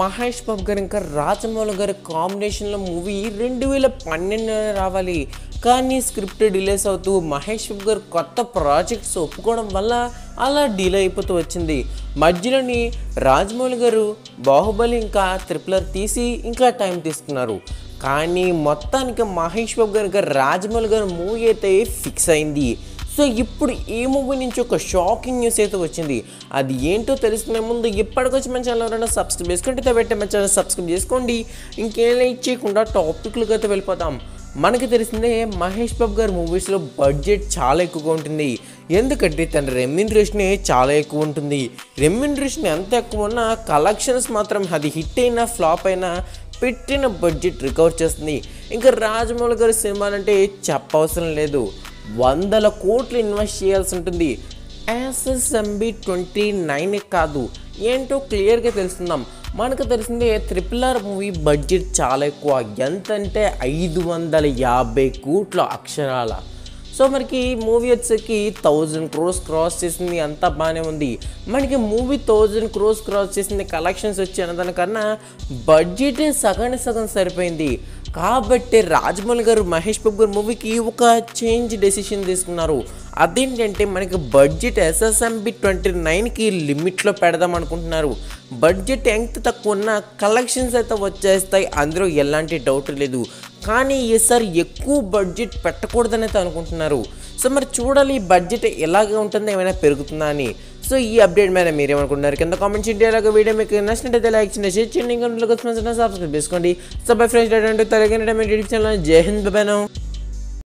మహేష్ బాబు గారు ఇంకా రాజమౌళి గారి కాంబినేషన్లో మూవీ రెండు వేల పన్నెండులోనే రావాలి. కానీ స్క్రిప్ట్ డిలేస్ అవుతూ మహేష్ బాబు గారు కొత్త ప్రాజెక్ట్స్ ఒప్పుకోవడం వల్ల అలా డిలే అయిపోతూ వచ్చింది. మధ్యలోని రాజమౌళి గారు బాహుబలి ఇంకా త్రిపులర్ తీసి ఇంకా టైం తీసుకున్నారు. కానీ మొత్తానికి మహేష్ బాబు గారు ఇంకా రాజమౌళి గారు మూవీ అయితే ఫిక్స్ అయింది. సో ఇప్పుడు ఈ మూవీ నుంచి ఒక షాకింగ్ న్యూస్ అయితే వచ్చింది. అది ఏంటో తెలుసుకునే ముందు ఇప్పటికొచ్చి మన ఛానల్ ఎవరైనా సబ్స్క్రైబ్ చేసుకుంటే పెట్టే మన ఛానల్ సబ్స్క్రైబ్ చేసుకోండి. ఇంకేం చేయకుండా టాపిక్లకు అయితే వెళ్ళిపోతాం మనకి తెలిసిందే మహేష్ బాబు గారి మూవీస్లో బడ్జెట్ చాలా ఎక్కువగా ఉంటుంది. ఎందుకంటే తన రెమ్యూనరేషన్ చాలా ఎక్కువ ఉంటుంది. రెమ్యూనరేషన్ ఎంత ఎక్కువ ఉన్నా కలెక్షన్స్ మాత్రం అది హిట్ అయినా ఫ్లాప్ అయినా పెట్టిన బడ్జెట్ రికవర్ చేస్తుంది. ఇంకా రాజమౌళి గారి సినిమాలంటే చెప్పవసరం లేదు. వందల కోట్లు ఇన్వెస్ట్ చేయాల్సి ఉంటుంది. ఎస్ఎస్ఎంబి ట్వంటీ నైన్ కాదు. ఏంటో క్లియర్గా తెలుసుకుందాం. మనకు తెలిసిందే త్రిపుల్ ఆర్ మూవీ బడ్జెట్ చాలా ఎక్కువ. ఎంత అంటే ఐదు వందల యాభై కోట్ల అక్షరాల. సో మనకి మూవీ వచ్చేసరికి థౌజండ్ క్రోస్ క్రాస్ చేసింది. అంతా బాగానే ఉంది. మనకి మూవీ థౌజండ్ క్రోస్ క్రాస్ చేసింది. కలెక్షన్స్ వచ్చి దానికన్నా బడ్జెటే సగానికి సగం సరిపోయింది. కాబట్టి రాజమౌళి గారు మహేష్ బాబు గారు మూవీకి ఒక చేంజ్ డెసిషన్ తీసుకున్నారు. అదేంటంటే మనకి బడ్జెట్ ఎస్ఎస్ఎంబి ట్వంటీ నైన్కి లిమిట్లో పెడదాం అనుకుంటున్నారు. బడ్జెట్ ఎంత తక్కువ ఉన్నా కలెక్షన్స్ అయితే వచ్చేస్తాయి. అందులో ఎలాంటి డౌట్ లేదు. కానీ ఈసారి ఎక్కువ బడ్జెట్ పెట్టకూడదని అయితే అనుకుంటున్నారు. సో మరి చూడాలి ఈ బడ్జెట్ ఎలాగే ఉంటుందో ఏమైనా పెరుగుతుందా అని. సో ఈ అప్డేట్ మీద మీరేమనుకుంటున్నారు? కింద కామెంట్ చేయండి అలాగే వీడియో మీకు నచ్చినట్టయితే లైక్ చేయండి షేర్ చేయండి ఇంకా సబ్స్క్రైబ్ చేసుకోండి. సో బై ఫ్రెండ్స్ తరగని యూట్యూబ్ ఛానల్ జై హింద్ బాబాను